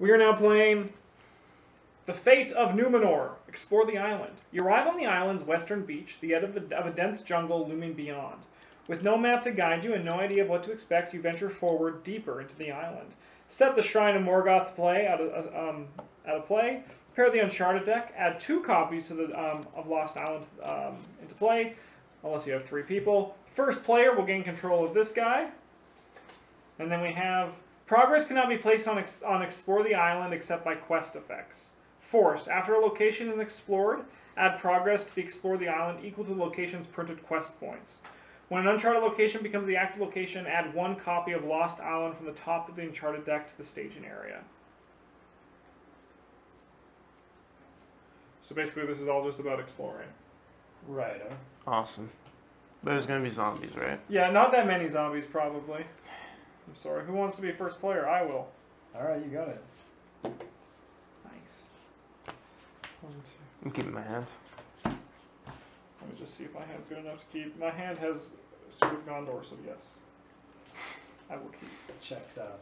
We are now playing The Fate of Numenor. Explore the island. You arrive on the island's western beach, the edge of, the, of a dense jungle looming beyond. With no map to guide you and no idea of what to expect, you venture forward deeper into the island. Set the Shrine of Morgoth to play out of, um, out of play. Prepare the Uncharted deck. Add two copies to the um, of Lost Island um, into play, unless you have three people. First player will gain control of this guy. And then we have progress cannot be placed on, ex- on explore the island except by quest effects. Forced. After a location is explored, add progress to the explore the island equal to the location's printed quest points. When an uncharted location becomes the active location, add one copy of Lost Island from the top of the uncharted deck to the staging area. So basically, this is all just about exploring. Right. Awesome. But there's gonna be zombies, right? Yeah, not that many zombies, probably. I'm sorry. Who wants to be first player? I will. All right, you got it. Nice. One, two. I'm keeping my hand. Let me just see if my hand's good enough to keep. My hand has Suit of Gondor, so yes. I will keep. Checks out.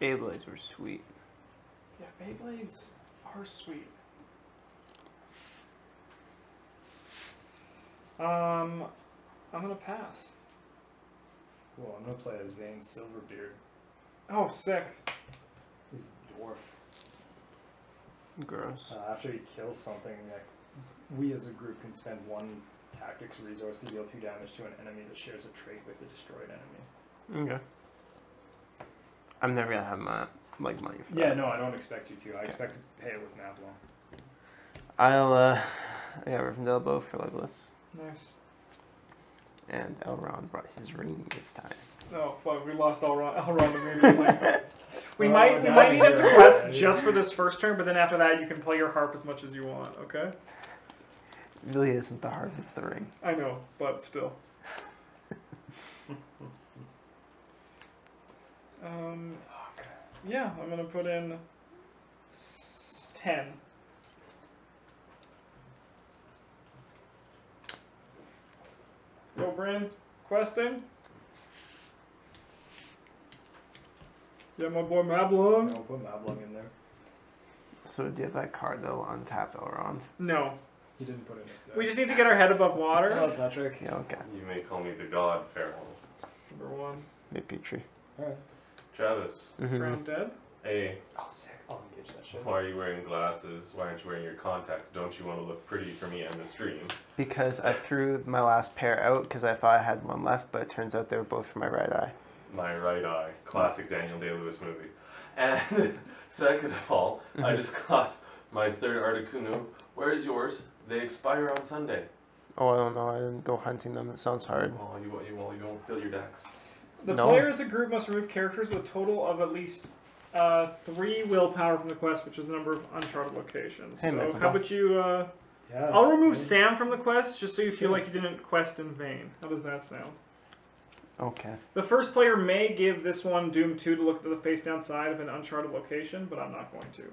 Beyblades were sweet. Yeah, Beyblades are sweet. Um, I'm gonna pass. Cool. I'm gonna play a Zane Silverbeard. Oh, sick. He's a dwarf. Gross. Uh, after he kills something, like, we as a group can spend one tactics resource to deal two damage to an enemy that shares a trait with the destroyed enemy. Okay. I'm never gonna have my like money for Yeah, that. no, I don't expect you to. I Okay. expect to pay it with Mablung. I'll uh, I got Rivendell bow for Legolas, Nice. and Elrond brought his ring this time. Oh fuck, we lost Elrond, Elrond immediately. we Oh, might we might need him to hero. quest just for this first turn, but then after that you can play your harp as much as you want. Okay. It really isn't the harp; it's the ring. I know, but still. um, yeah, I'm gonna put in s- ten. Go, Bryn. Questing. Yeah, my boy Mablung. I'll put Mablung in there. So do you have that card that'll untap Elrond? No, He didn't put it in his deck. we just need to get our head above water. Hello, Patrick. Yeah, okay. You may call me the god, Farewell. Number one, Hey, Petrie. Alright. Travis, Mm-hmm. Brown dead. hey, Oh, sick. I'll engage that shit. why are you wearing glasses? Why aren't you wearing your contacts? Don't you want to look pretty for me and the stream? Because I threw my last pair out because I thought I had one left, but it turns out they were both for my right eye. My right eye. Classic Daniel Day Lewis movie. And second of all, I just got my third Articuno. Where is yours? They expire on Sunday. Oh, I don't know. I didn't go hunting them. It sounds hard. Oh, you, won't- you, won't, you won't fill your decks. The No. player as a group must remove characters with a total of at least uh, three willpower from the quest, which is the number of uncharted locations. Hey, so mental how health. about you? Uh, Yeah. I'll remove yeah. Sam from the quest just so you feel Sure. like you didn't quest in vain. How does that sound? Okay. The first player may give this one Doom 2 to look at the face down side of an uncharted location, but I'm not going to.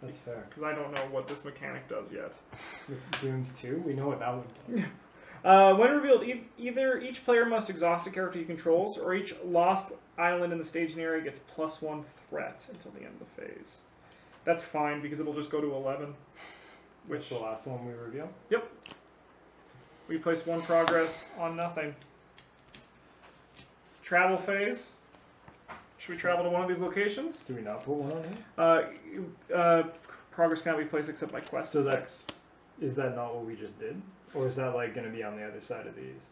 That's fair. Because I don't know what this mechanic does yet. Doom Doomed 2, we know what that one does. Uh, when revealed, e- either each player must exhaust a character he controls, or each lost island in the staging area gets plus one threat until the end of the phase. That's fine because it'll just go to 11. Which the last one we reveal? Yep. We place one progress on nothing. Travel phase. Should we travel to one of these locations? Do we not put one on here? Uh, uh, progress cannot be placed except by quest So that's is that not what we just did, or is that like going to be on the other side of these?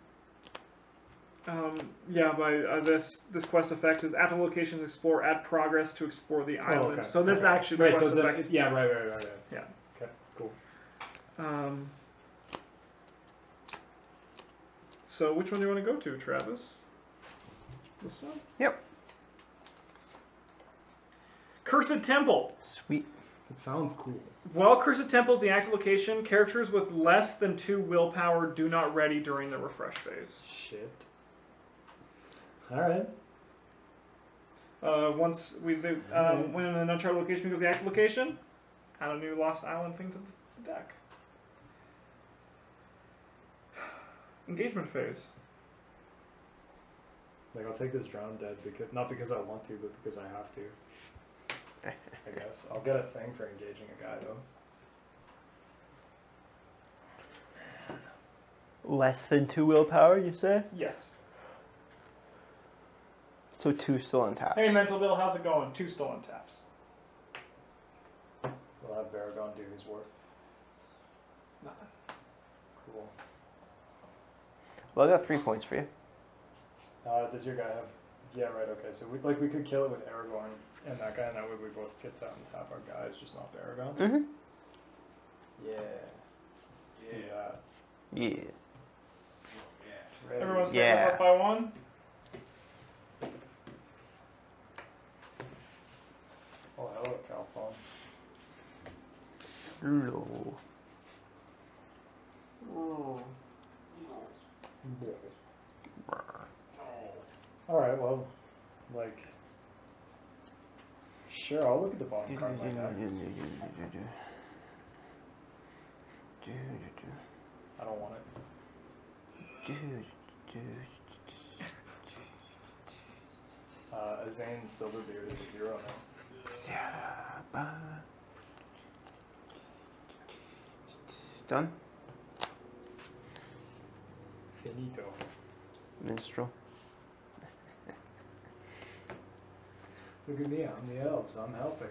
Um, yeah, by uh, this this quest effect is after locations explore, add progress to explore the island. Oh, okay. So this okay. actually right. quest So the, effect. yeah, right, right, right, right. Yeah. Okay. Cool. Um, so which one do you want to go to, Travis? This one. Yep. Cursed Temple. Sweet. It sounds cool. While Cursed Temple is the active location, characters with less than two willpower do not ready during the refresh phase. Shit. All right. Uh, once we the, um, Alright. when an uncharted location becomes the active location, add a new Lost Island thing to the deck. Engagement phase. Like I'll take this drown dead because not because I want to, but because I have to. I guess I'll get a thing for engaging a guy though. Less than two willpower, you say? Yes. So two still on taps. Hey, Mental Bill, how's it going? Two stolen taps. We'll have Beregond do his work. Nothing. Cool. Well, I got three points for you. Uh, does your guy have? Yeah, right. Okay, so we like we could kill it with Aragorn and that guy, and that way we both pits out and tap our guys, just not Beregond. Mm-hmm. Yeah. Let's do that. Yeah. Ready. Everyone's taking Yeah. us up by one. Oh, hello, Calphon. Hello. All right. Well, like. Sure, I'll look at the bottom card my deck. I don't want it. Uh, Azane Silverbeard is a hero now. Done? Finito. Minstrel. Look at me, I'm the elves. I'm helping.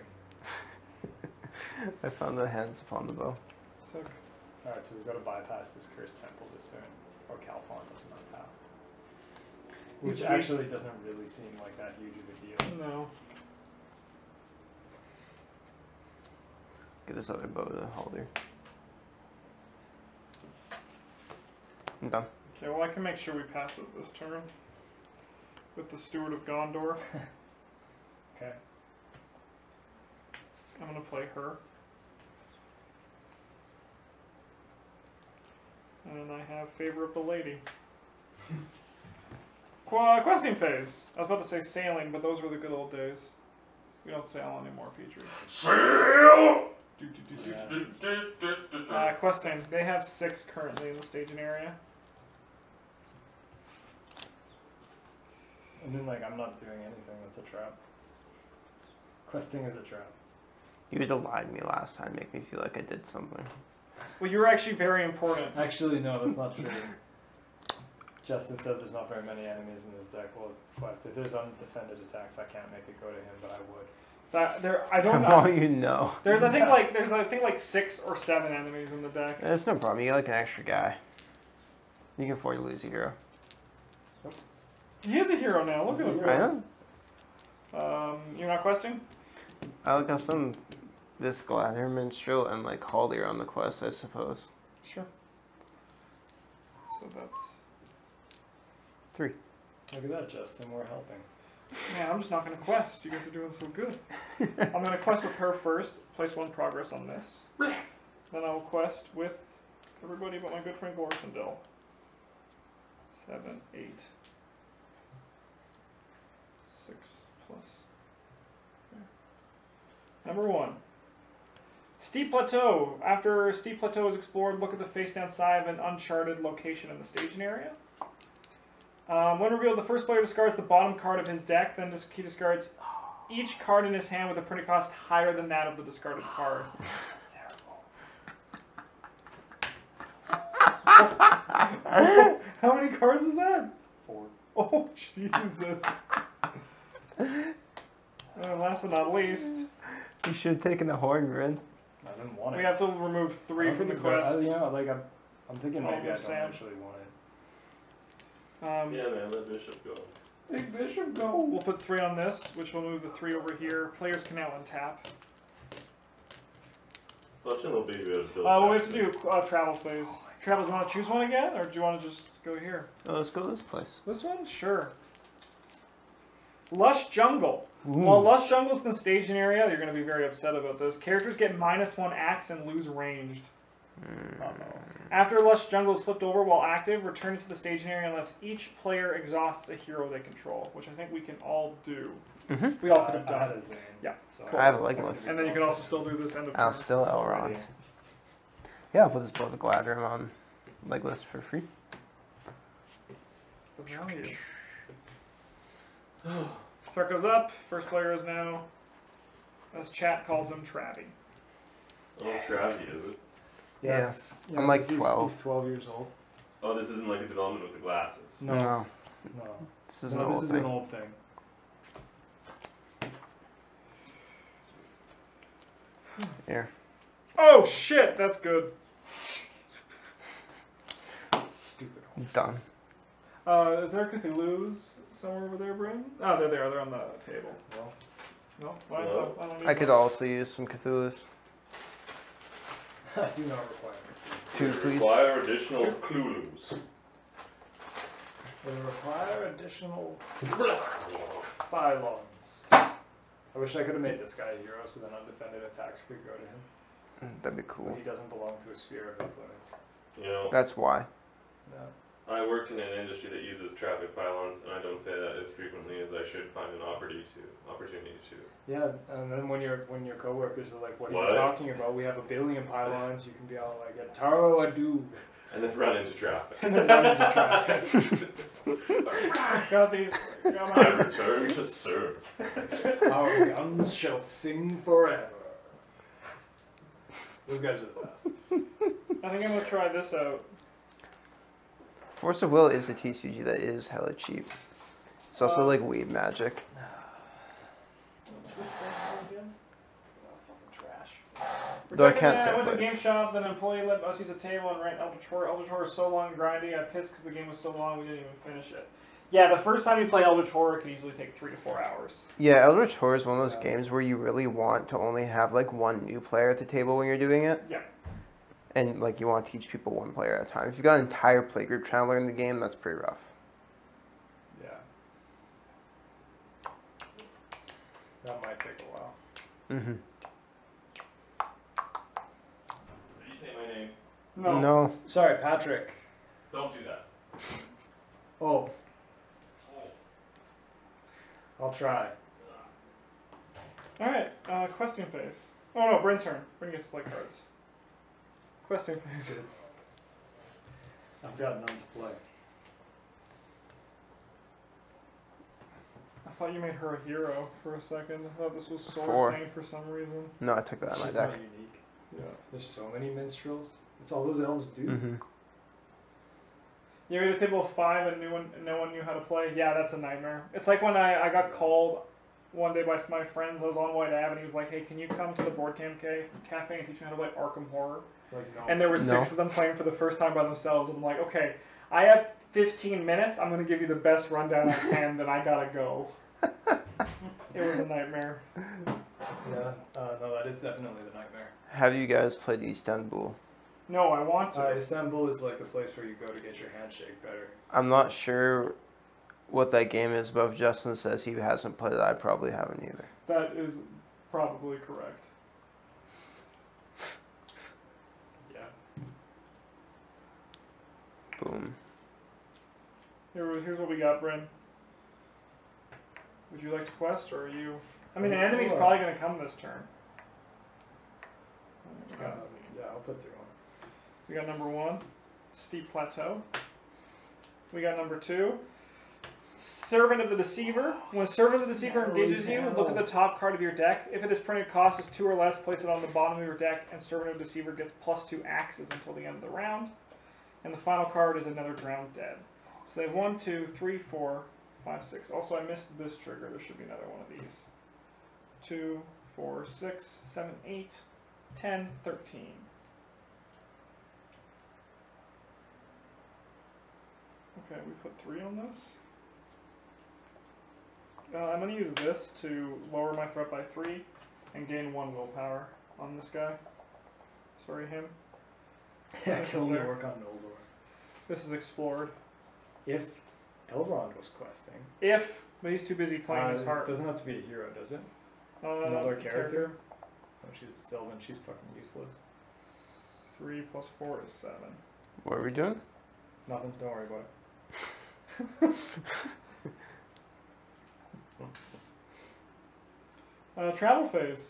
I found the hands upon the bow. Sick. All right, so we've got to bypass this cursed temple this turn, or Calphon doesn't untap. Which Which we- actually doesn't really seem like that huge of a deal. No. Get this other bow to Haldir. I'm done. Okay, well, I can make sure we pass it this turn. With the Steward of Gondor. Okay. I'm gonna play her. And I have Favor of the Lady. Qu- questing phase. I was about to say sailing, but those were the good old days. We don't sail anymore, Petrie. Sail! Do, do, do, do, do. Uh, questing. They have six currently in the staging area. And then, like, I'm not doing anything that's a trap. Questing is a trap. You would have lied to me last time, make me feel like I did something. Well, you were actually very important. Actually, no, that's not true. Justin says there's not very many enemies in this deck. Well, quest. If there's undefended attacks, I can't make it go to him, but I would. That there, I don't well, know. you know. There's I think like there's I think like six or seven enemies in the deck. That's no problem. You get like an extra guy. You can afford to lose a hero. He is a hero now. Look He's at him. I know. Um, you're not questing? I like how some this Galadhrim Minstrel and like Haldir on the quest, I suppose. Sure. So that's Three. Look at that, Justin. We're helping. man. I'm just not gonna quest. You guys are doing so good. I'm gonna quest with her first. Place one progress on this. Then I will quest with everybody but my good friend Glorfindel. Seven, eight, six plus. Number one. Steep Plateau. After Steep Plateau is explored, look at the face down side of an uncharted location in the staging area. Um, when revealed, the first player discards the bottom card of his deck, then he discards each card in his hand with a pretty cost higher than that of the discarded card. That's terrible. How many cards is that? Four. Oh, Jesus. Uh, last but not least, You should have taken the horn, Rin. I didn't want it. we have to remove three from the think it's very- quest. yeah, like I'm, I'm thinking Oh, maybe I don't Sam. actually want it. Um, Yeah, man, let Bishop go. Big Bishop, go. We'll put three on this, which will move the three over here. Players can now untap. Fletcher will be able to build. Uh, we have to do uh, travel phase. Travel, do you want to choose one again, or do you want to just go here? Oh, let's go this place. This one? Sure. Lush Jungle. Ooh. While Lush Jungle's in the staging area, you're going to be very upset about this. Characters get minus one axe and lose ranged. Mm. Uh-oh. After Lush Jungle is flipped over while active, return to the staging area unless each player exhausts a hero they control, which I think we can all do. Mhm. We all could have I, I done had it. a Zane. Yeah. So I have a Legolas. And then you can also still do this end of I'll turn. still Elrond. Yeah, I'll put this bow the Galadhrim on Legolas for free. The value. Threat goes up. First player is now, as chat calls him, Travie. Oh, Travie, is it? Yeah. Yes. I'm like 'cause he's- 12. He's 12 years old. Oh, this isn't like a development with the glasses. No. No, No. this is no, an this old is thing. an old thing. Here. Oh shit, that's good. Stupid horses. Done. Uh, is there Cthulhu's somewhere over there, Bryn? Oh, there they are. They're on the table. Well, No, mine's No. up. I, don't need I could mine. also use some Cthulhu's. I do not require. Two, please. Require additional clues. They require additional pylons. I wish I could have made this guy a hero so then undefended attacks could go to him. Mm, That'd be But cool. he doesn't belong to a sphere of influence. You know, That's why. No. I work in an industry that uses traffic pylons, and I don't say that as frequently as I should find an opportunity to. Opportunity to. Yeah, and then when your when your coworkers are like, "What are What? you talking about? We have a billion pylons." You can be all like, "Taro ado," And then run into traffic. and then run into traffic. Got these. Got I my. return to serve. Our guns shall sing forever. Those guys are the best. I think I'm gonna try this out. Force of Will is a TCG that is hella cheap. It's also Uh, like weed magic. This thing again? Oh, fucking trash. Though I can't that, say I went to the plates. game shop, then an employee let us use a table and rent Elder Tor. Elder Tor is so long and grindy, I pissed because the game was so long we didn't even finish it. Yeah, the first time you play Elder Tor, it can easily take three to four hours. Yeah, Elder Tour is one of those Yeah. games where you really want to only have like one new player at the table when you're doing it. Yeah. And like you want to teach people one player at a time. If you've got an entire playgroup trying to learn the game, that's pretty rough. Yeah. That might take a while. Mm-hmm. Did you say my name? No. No. Sorry, Patrick. Don't do that. Oh. oh. I'll try. Alright, uh, questing phase. Oh no, Bryn's turn. Bring gets to play cards. Questing That's good. I've got none to play. I thought you made her a hero for a second. I thought this was Sword Four. Thing for some reason. No, I took that out of my She's deck. not unique. Yeah. There's so many minstrels. It's all those elves do. Mm-hmm. You made a table of five and no one, no one knew how to play. Yeah, that's a nightmare. It's like when I, I got called one day by some of my friends. I was on White Ave and he was like, "Hey, can you come to the board camp ca- cafe and teach me how to play Arkham Horror?" Like no. And there were six No. of them playing for the first time by themselves. And I'm like, "Okay, I have 15 minutes. I'm gonna give you the best rundown I can. then I gotta go." it was a nightmare. yeah. Uh, no, that is definitely the nightmare. Have you guys played Istanbul? No, I want to. Uh, Istanbul is like the place where you go to get your handshake better. I'm not sure what that game is, but if Justin says he hasn't played it, I probably haven't either. that is probably correct. Yeah. Boom. Here, here's what we got, Bryn. Would you like to quest, or are you? I mean, an enemy's Sure. probably going to come this turn. We Um, yeah, I'll put two on. we got number one, Steep Plateau. We got number two, Servant of the Deceiver. When Servant of the Deceiver engages you, look at the top card of your deck. If it is printed cost is two or less, place it on the bottom of your deck, and Servant of the Deceiver gets plus two axes until the end of the round. And the final card is another Drowned Dead. So they have one, two, three, four, five, six. Also, I missed this trigger. There should be another one of these. Two, four, six, seven, eight, ten, thirteen. Okay, we put three on this. Uh, I'm going to use this to lower my threat by three and gain one willpower on this guy. Sorry, him. Yeah, Finish can it only work on Noldor. This is explored. If Elrond was questing, If, but he's too busy playing uh, his heart. doesn't have to be a hero, does it? Uh, Another character? Oh, she's a Sylvan. She's fucking useless. Three plus four is seven. What are we doing? Nothing. Don't worry about it. Uh, travel phase.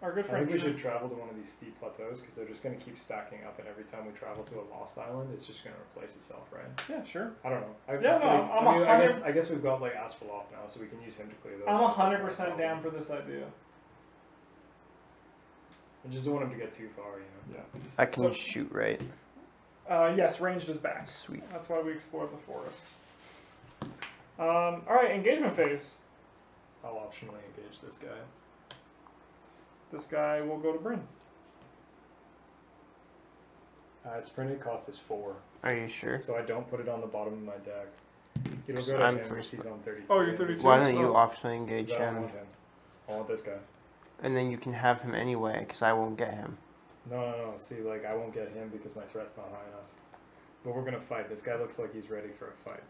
Our good I friend. think we should travel to one of these steep plateaus because they're just going to keep stacking up, and every time we travel to a lost island, it's just going to replace itself, right? Yeah, sure. I don't know. I, Yeah, no, like, I'm I, mean, a I guess hundred- I guess we've got like Asphalov now, so we can use him to clear those. I'm That's hundred a percent problem. down for this idea. I just don't want him to get too far, you know. Yeah. I can So- shoot right. Uh, yes, ranged is back. Sweet. That's why we explored the forest. Um, all right, engagement phase. I'll optionally engage this guy. This guy will go to Bryn. Uh, its printed cost is four, Are you sure? so I don't put it on the bottom of my deck. It'll So go to I'm him 'cause first. he's on 33. Oh, you're 32? Why don't you Oh. optionally engage I him? want him. I want this guy. And then you can have him anyway, because I won't get him. No, no, no. See, like, I won't get him because my threat's not high enough. But we're gonna fight. This guy looks like he's ready for a fight.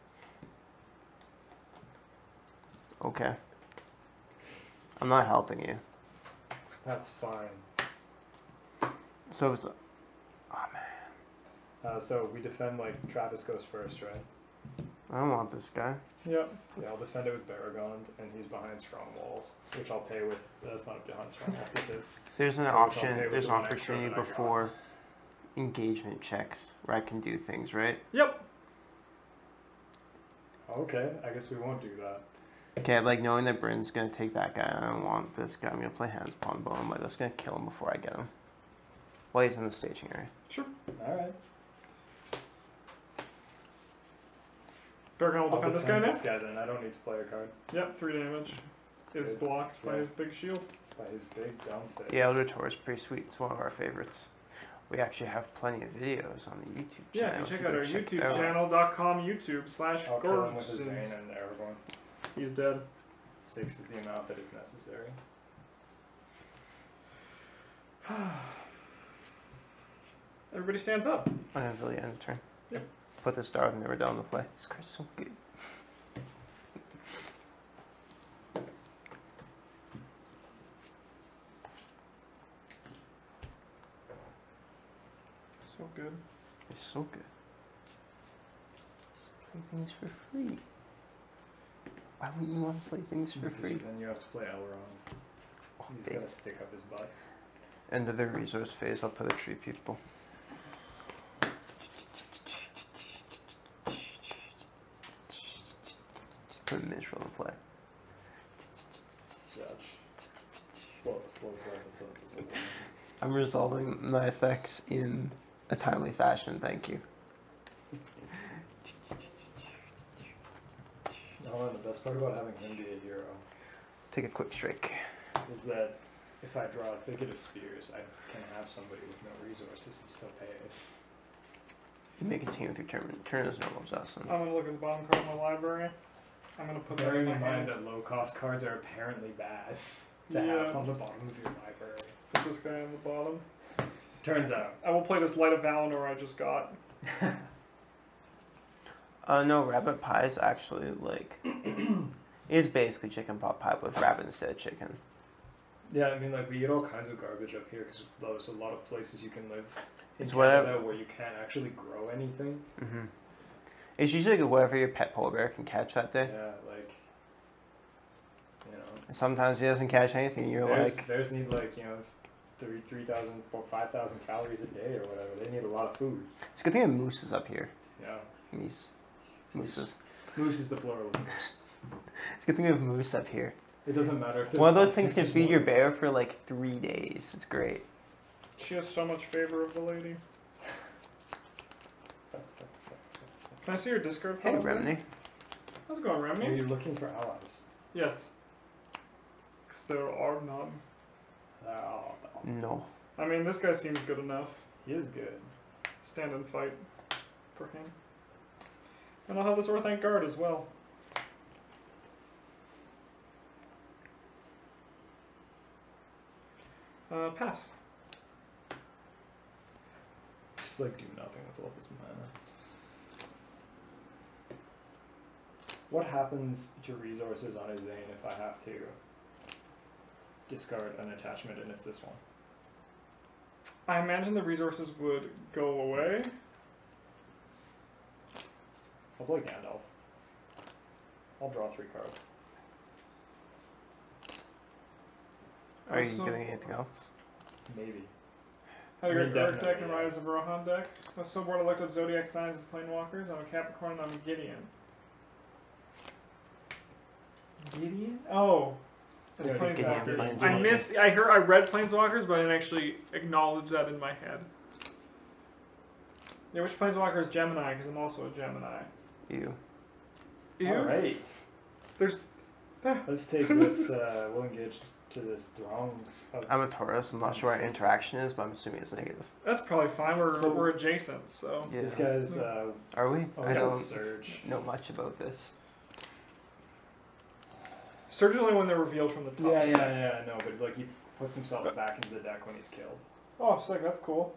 Okay. I'm not helping you. That's fine. So it's. Oh man. Uh, so we defend like Travis goes first, right? I don't want this guy. Yep. Yeah, I'll defend it with Beregond, and he's behind strong walls, which I'll pay with. That's not behind strong walls. This is. There's an option. There's an opportunity that I got. before engagement checks where I can do things, right? Yep. Okay, I guess we won't do that. Okay, like knowing that Bryn's gonna take that guy, I don't want this guy. I'm gonna play Hands Upon the Bow. I'm like, just gonna kill him before I get him. While he's in the staging area. Sure. All right. Beregond will I'll defend this guy defend now. This guy then. I don't need to play a card Yep, three damage. Is Good. blocked by his big shield. by his big dumb face. The Elder Tour is pretty sweet. It's one of our favorites. We actually have plenty of videos on the YouTube channel. Yeah, you if check out our check YouTube it out. channel.com YouTube slash I'll kill him with a Gorgeons. Zane and Aragorn. He's dead. Six is the amount that is necessary. Everybody stands up. I have really end turn. Yep. Put the star I've never done the play. This card's so good. So good. It's so good. Play things for free. Why wouldn't you want to play things for free? Then you have to play Elrond. Oh, He's babe. gonna stick up his butt. End of the resource phase, I'll put the tree people. Put Mitchell in play. Slow, slow play. That's what, that's I'm resolving my effects in a timely fashion, thank you. Hold on, the best part about having him be a hero Take a quick strike. is that if I draw a thicket of spears, I can have somebody with no resources and still pay it. You may continue with your turn. Turn is normal, Justin. I'm gonna look at the bottom card of my library. I'm gonna put that in Bearing my in hand. that low cost cards are apparently bad to Yeah. have on the bottom of your library. Put this guy on the bottom. Turns out. I will play this Light of Valinor I just got. Uh, no, rabbit pie is actually like is basically chicken pot pie with rabbit instead of chicken. Yeah, I mean, like, we eat all kinds of garbage up here because there's a lot of places you can live in It's Canada whatever- where you can't actually grow anything. hmm It's usually like whatever your pet polar bear can catch that day. Yeah, like, you know. And sometimes he doesn't catch anything. and You're Theirs, like, theirs need like you know, three three thousand four five thousand calories a day or whatever. They need a lot of food. it's a good thing a moose is up here. Yeah, Moose, mooses. moose is the plural. of. It's a good thing we have moose up here. It doesn't matter if One of those things can there's feed your bear for like three days. It's great. She has so much favor of the lady. Can I see your Discord? Hey, pile? Remney. How's it going, Are Remy? you looking for allies? Yes. Because there are none. Oh, No. I mean, this guy seems good enough. he is good. Stand and fight for him. And I'll have this Orthanc guard as well. Uh, pass. Just like do nothing with all this mana. What happens to resources on a Zane if I have to discard an attachment and it's this one? I imagine the resources would go away. I'll play Gandalf. I'll draw three cards. Are you Also- doing anything else? Maybe. How I your mean, Dark deck definitely, and Rise yes. of Rohan deck. I'm a subboard elect up Zodiac signs as Planeswalkers. I'm a Capricorn and I'm a Gideon. Gideon? Oh. It's Yeah, Gideon Planeswalkers. Planeswalkers. I missed. I heard. I read Planeswalkers, but I didn't actually acknowledge that in my head. Yeah, which Planeswalker is Gemini? Because I'm also a Gemini. You. Ew. All right. There's. Let's take this. Uh, we'll engage to this throngs of. I'm a Taurus. I'm not sure what interaction is, but I'm assuming it's negative. That's probably fine. We're So- we're adjacent, so. Yeah. This guy's. Uh, Are we? oh, I don't surge. know much about this. Surge is only when they're revealed from the top. Yeah, yeah, yeah. No, but like he puts himself back into the deck when he's killed. Oh, sick. That's cool.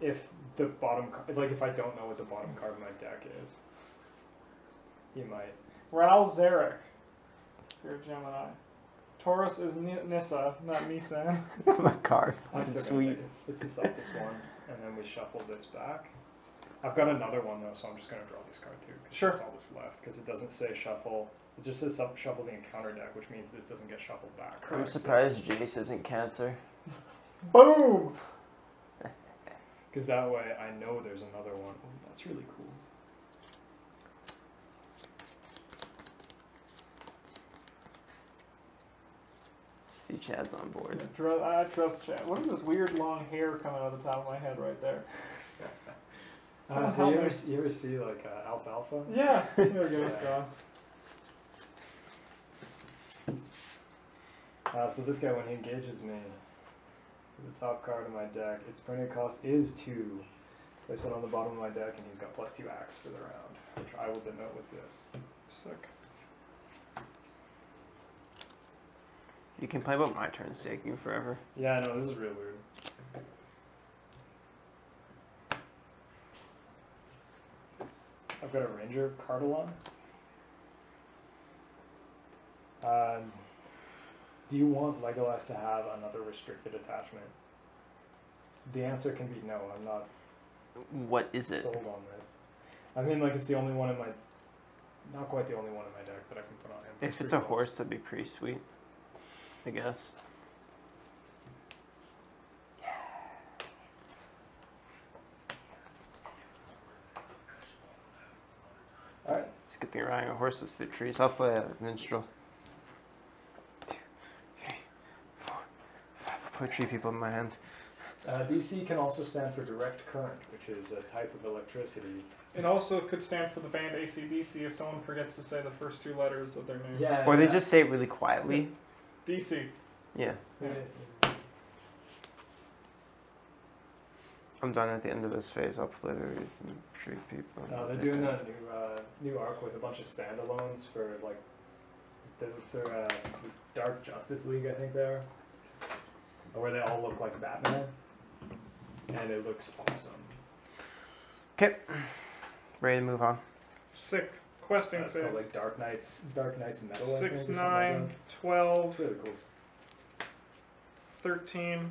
If the bottom, like if I don't know what the bottom card of my deck is, he might. Ral Zarek. You're a Gemini. Taurus is Ni- Nissa, not Nissan. my card. I'm Sweet. it. It's the softest one, and then we shuffle this back. I've got another one though, so I'm just gonna draw this card too. 'cause Sure. That's all that's left because it doesn't say shuffle. It just says sub- shuffle the encounter deck, which means this doesn't get shuffled back. I'm surprised Jace isn't Cancer. Boom! Because that way I know there's another one. Oh, that's really cool. See, Chad's on board. Tru- I trust Chad. What is this weird long hair coming out of the top of my head right there? Uh, so you ever, see- you ever see like uh, Alfalfa? Yeah, there we go, it's Yeah. gone. Uh, so this guy, when he engages me, the top card of my deck, its permanent cost is two. Place it on the bottom of my deck, and he's got plus two axe for the round, which I will denote with this. Sick. You can play about my turn taking forever. Yeah, I know, this is real weird. I've got a Ranger Cardalon. Um, do you want Legolas to have another restricted attachment? The answer can be no. I'm not What is it? sold on this. I mean, like it's the only one in my, not quite the only one in my deck that I can put on him. If it's a close. horse, that'd be pretty sweet. I guess. All right. It's a good thing riding a horse is through trees. I'll play a minstrel. Two, three, four, five. I'll put tree people in my hand. Uh, DC can also stand for direct current, which is a type of electricity. It also could stand for the band ACDC if someone forgets to say the first two letters of their name. Yeah. Or they just say it really quietly. DC. Yeah. Yeah. I'm done at the end of this phase. I'll play the tree people. No, they're doing a new uh, new arc with a bunch of standalones for like the, for uh, the Dark Justice League, I think they are, where they all look like Batman, and it looks awesome. Okay. Ready to move on. Sick. Questing That's phase. called like Dark Knights, Dark Knights Metal. I think, or Six, something like nine, twelve, It's really cool. 13,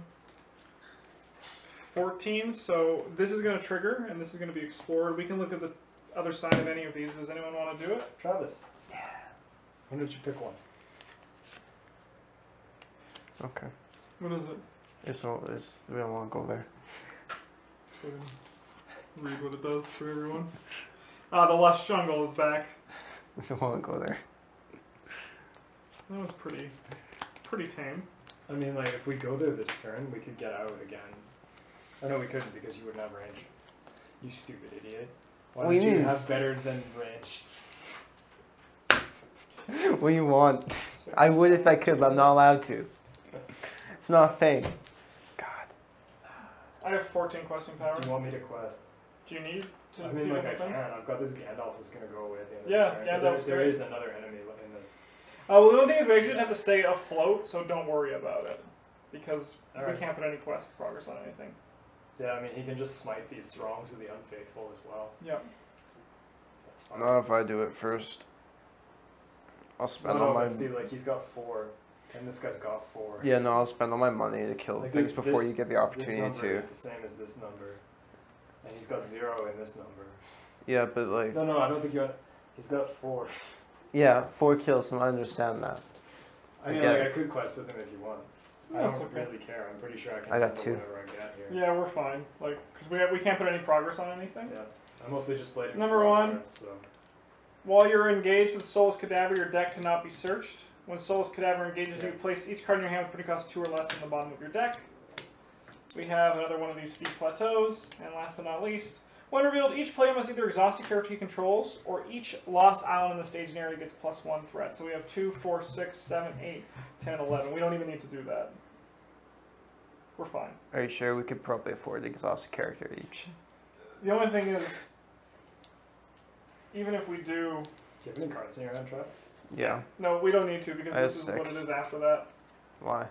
14. So this is going to trigger, and this is going to be explored. We can look at the other side of any of these. Does anyone want to do it? Travis. Yeah. When did you pick one? Okay. What is it? It's all. It's, we don't want to go there. So read what it does for everyone. Ah, the Lush Jungle is back. We don't want to go there. That was pretty, pretty tame. I mean, like if we go there this turn, we could get out again. Oh no, we couldn't because you wouldn't have range. You stupid idiot. Why What do would you you have better than range? what do you want? I would if I could, but I'm not allowed to. It's not a thing. God. I have 14 questing power. Do you want me to quest? Do you need to I mean, do like I anything? can. I've got this Gandalf that's gonna go away at the end of Yeah, the turn. but Gandalf's there, there great. is another enemy in the. Uh, well, the only thing is we actually just have to stay afloat, so don't worry about it. Because we Alright. can't put any quest progress on anything. Yeah, I mean, he can just smite these throngs of the unfaithful as well. Yep. That's fine. No, if I do it first, I'll spend no, all my. but see, like he's got four, and this guy's got four. Yeah, no, I'll spend all my money to kill Like things this- before this- you get the This opportunity number to. is the same as this number, and he's got zero in this number. Yeah, but like, No, no, I don't think you. Got he's got four. yeah, four kills. I understand that. I mean, get like. I could quest with him if you want. I don't okay. really care. I'm pretty sure I can I got two. whatever I get here. Yeah, we're fine. Like, because we, we can't put any progress on anything. Yeah. I mostly just played it Number one. cards, so. While you're engaged with Soul's Cadaver, your deck cannot be searched. When Soul's Cadaver engages you, place each card in your hand with pretty cost two or less in the bottom of your deck. We have another one of these steep plateaus. And last but not least, when revealed, each player must either exhaust a character he controls, or each lost island in the staging area gets plus one threat. So we have two, four, six, seven, eight, ten, eleven. We don't even need to do that. We're fine. Are you sure we could probably afford to exhaust a character each? The only thing is, even if we do, Do you have any cards in your hand, Trap? Yeah. no, we don't need to because this is what it is after that. Why?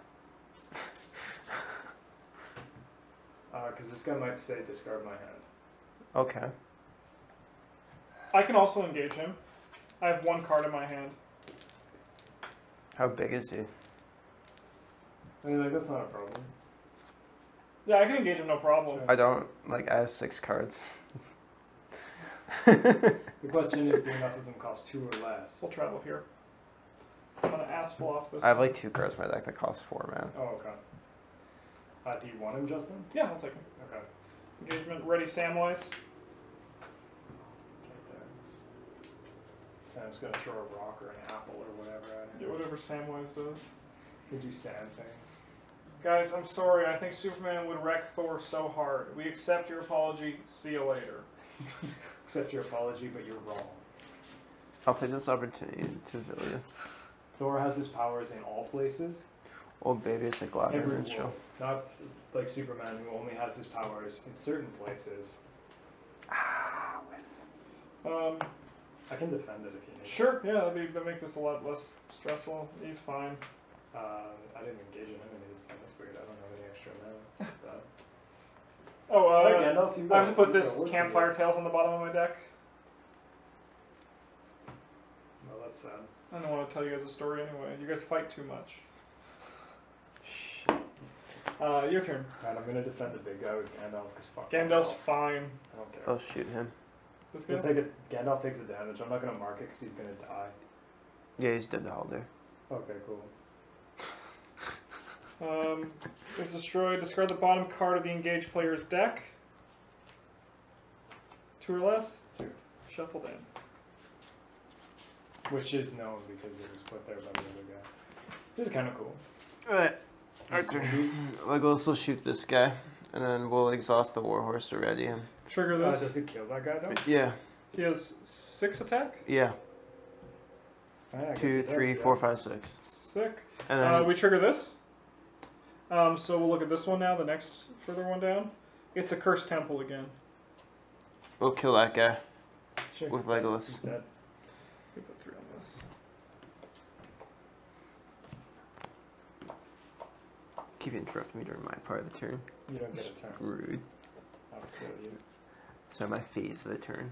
Because Uh, this guy might say discard my hand. Okay. I can also engage him. I have one card in my hand. How big is he? I mean, like, that's not a problem. Yeah, I can engage him, no problem. I don't like. I have six cards. The question is, do enough of them cost two or less? We'll travel here. I'm gonna ass off this. I have like two cards in my deck that cost four, man. Oh, okay. Uh, do you want him, Justin? Yeah, I'll take him. Okay. Engagement ready, Samwise. Right. Sam's gonna throw a rock or an apple or whatever at Do him. whatever Samwise does. He do sand things. Guys, I'm sorry. I think Superman would wreck Thor so hard. We accept your apology. See you later. Accept your apology, but you're wrong. I'll take this opportunity to vill you. Thor has his powers in all places, Oh baby, it's a Gladner every minstrel. world. Not like Superman, who only has his powers in certain places. Ah, Um, I can defend it if you need. sure. Yeah, that'd, be, that'd make this a lot less stressful. He's fine. Uh, I didn't engage in enemies. so That's weird. I don't have any extra mana. That's bad. Oh, uh, Alright, Gandalf, you I have to put you this got work to campfire do. tails on the bottom of my deck. Well, that's sad. I don't want to tell you guys a story anyway. You guys fight too much. Shit. Uh, your turn. And I'm gonna defend the big guy with Gandalf because fuck. Gandalf's Gandalf. fine. I don't care. I'll shoot him. This He'll guy. take it. Gandalf takes the damage. I'm not gonna mark it because he's gonna die. Yeah, he's dead to Haldir. Okay, cool. Um, is destroyed. Discard the bottom card of the engaged player's deck. Two or less. Two. Shuffled in. Which is known because it was put there by the other guy. This is kind of cool. Alright, our turn. Legolas will shoot this guy, and then we'll exhaust the warhorse to ready him. Trigger Uh, this. does it kill that guy though? Yeah, He has six attack. yeah. Ah, Two, it does, three, yeah. four, five, six. Sick. And Uh, then we trigger this. Um, so we'll look at this one now. The next further one down. It's a cursed temple again. we'll kill that guy Sure. with He's Legolas. dead. We put three on this. Keep interrupting me during my part of the turn. You don't get a turn. Rude. I'll kill you. So my phase of the turn.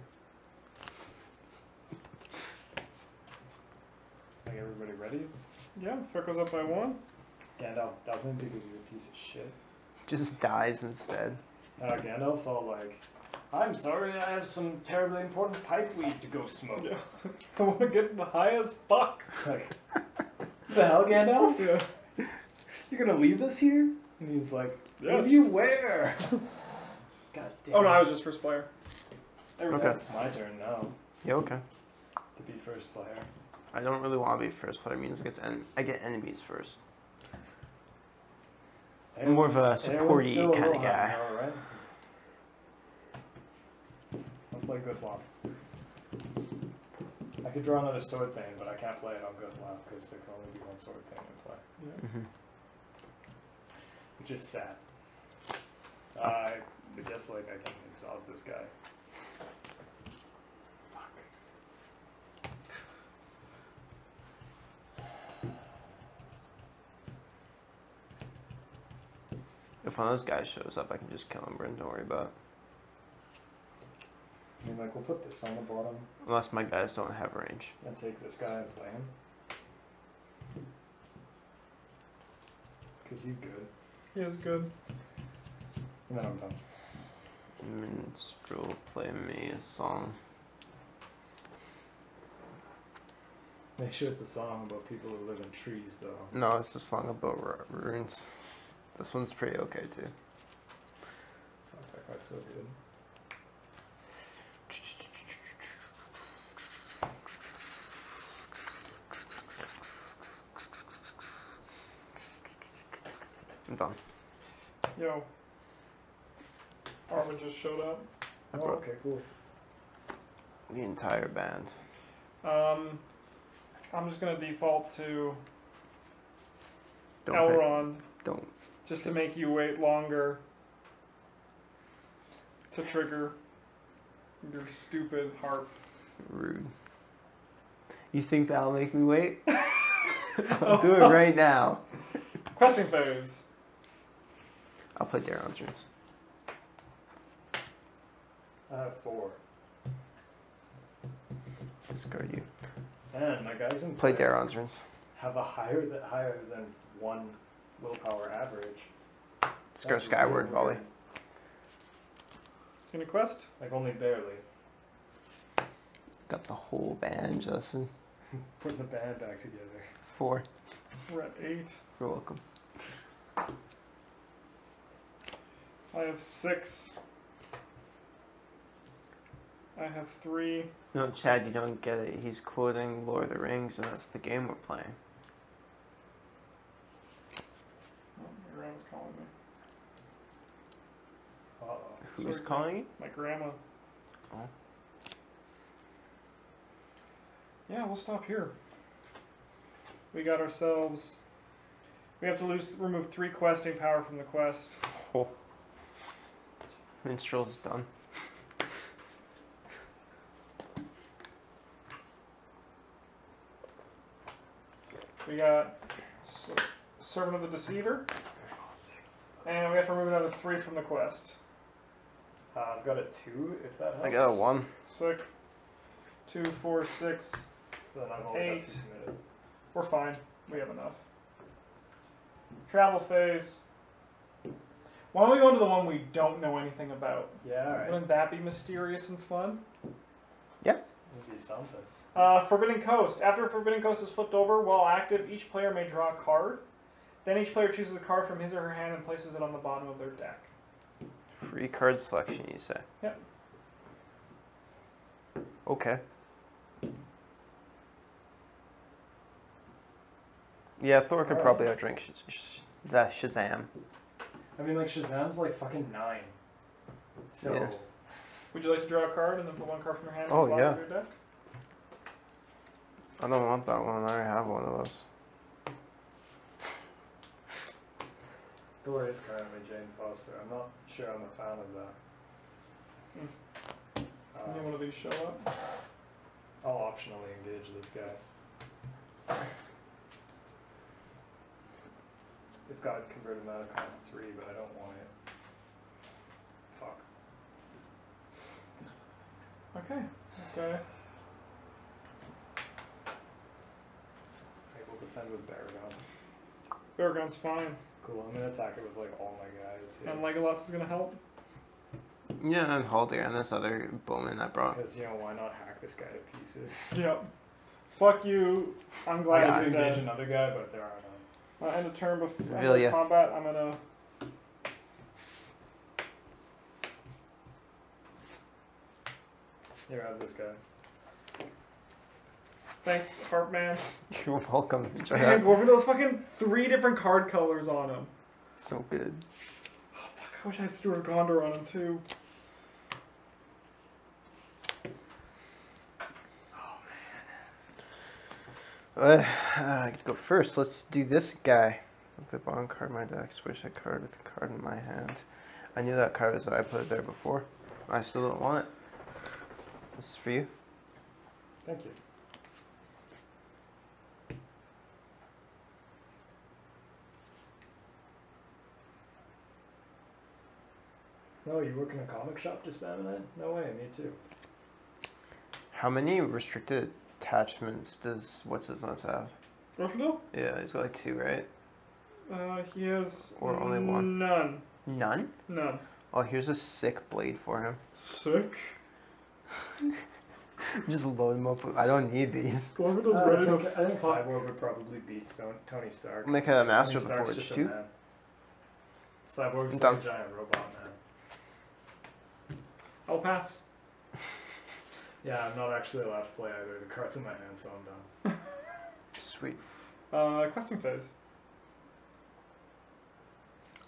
Like everybody ready? Yeah, threat goes up by one. Gandalf doesn't because he's a piece of shit. Just dies instead. Uh, Gandalf's all like, I'm sorry, I have some terribly important pipe weed to go smoke. Yeah. I want to get high as fuck. Like, the hell, Gandalf? Yeah. You're gonna leave us here? And he's like, Yes. What do you wear? God damn. Oh no, I was just first player. Okay. It's my turn now Yeah, okay. to be first player. I don't really want to be first, but it means I get, en- I get enemies first. I'm More of a Everyone's- supporty everyone's still a kinda guy. high, All right. I'll play Guthláf. I could draw another sword thing, but I can't play it on Guthláf because there can only be one sword thing to play, hmm which is sad. Oh. I guess like I can exhaust this guy. If one of those guys shows up, I can just kill him, Bryn. Don't worry about it. I mean, like we'll put this on the bottom Unless my guys don't have range. and take this guy and play him. Because he's good. He is good. And then I'm done. Minstrel, play me a song. Make sure it's a song about people who live in trees, though. No, it's a song about ru- runes. This one's pretty okay too. Fuck, that card's so good. I'm done. Yo. Armin just showed up. I Oh, brought okay, cool. the entire band. Um, I'm just gonna default to Don't hit- Elrond don't. just to make you wait longer to trigger your stupid harp. Rude. You think that'll make me wait? I'll do it right now. Questing phase. I'll play Daeron's runes. I have four. Discard you. Man, my guys in Play Daeron's runes. have a higher than higher than one willpower average. Discard go Skyward Volley. weird. Any quest? Like only barely. Got the whole band, Justin. Putting the band back together. Four. We're at eight. You're welcome. I have six. I have three. No, Chad, you don't get it. He's quoting Lord of the Rings, and that's the game we're playing. Oh, my grandma's calling me. Uh oh. Who's Sorry. calling you? My grandma. Oh. Yeah, we'll stop here. We got ourselves. We have to lose, remove three questing power from the quest. Oh. Minstrel's done. We got S- Servant of the Deceiver, and we have to remove another three from the quest. Uh, I've got a two, if that helps. I got a one. Sick. Two, four, six. So then I've Eight. got two committed. We're fine. We have enough. Travel phase. Why don't we go into the one we don't know anything about? Yeah, alright. Wouldn't that be mysterious and fun? Yeah. Would be something. Uh, Forbidden Coast. After Forbidden Coast is flipped over, while active, each player may draw a card. Then each player chooses a card from his or her hand and places it on the bottom of their deck. Free card selection, you say? Yep. Okay. Yeah, Thor could Alright. probably outdrink sh- sh- the Shazam. I mean, like, Shazam's like fucking nine. So, Yeah. Would you like to draw a card and then put one card from your hand Oh, on the bottom yeah. of your deck? I don't want that one. I already have one of those. Thor is kind of a Jane Foster. I'm not sure I'm a fan of that. Any Uh, one of these show up? I'll optionally engage this guy. It's got converted mana cost three, but I don't want it. Fuck. Okay. let's go. I will defend with Beregond. Beregond's fine. Cool. I'm gonna attack it with like all my guys. And Legolas is gonna help. Yeah, and Haldir and this other bowman I brought. Because you know why not hack this guy to pieces? Yep. Fuck you. I'm I glad got he's to engage another guy, but there are none. Uh, end of turn before Vilya. combat. I'm gonna. Here, I have this guy. Thanks, Harp Man. You're welcome. Enjoy Man, that. go over those fucking three different card colors on him. So good. Oh, Fuck, I wish I had Steward of Gondor on him too. Uh, I get to go first. Let's do this guy. The bottom card my deck. Switch a card with a card in my hand. I knew that card was I put it there before. I still don't want it. This is for you. Thank you. No, you work in a comic shop just spamming that? No way, me too. How many restricted attachments does what's his nuts have? Gryffindor? Yeah, he's got like two, right? Uh, he has Or only one? None. None. None. Oh, here's a sick blade for him. Sick. Just load them up. with- I don't need these. Glorfindel's Uh, I ready think. I think. Cyborg would probably beat Stone, Tony Stark. Make a master Tony of the Stark's forge just a too. man. Cyborg's like a giant robot man. I'll pass. Yeah, I'm not actually allowed to play either. The card's in my hand, so I'm done. Sweet. Uh, questing phase.